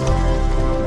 Bye.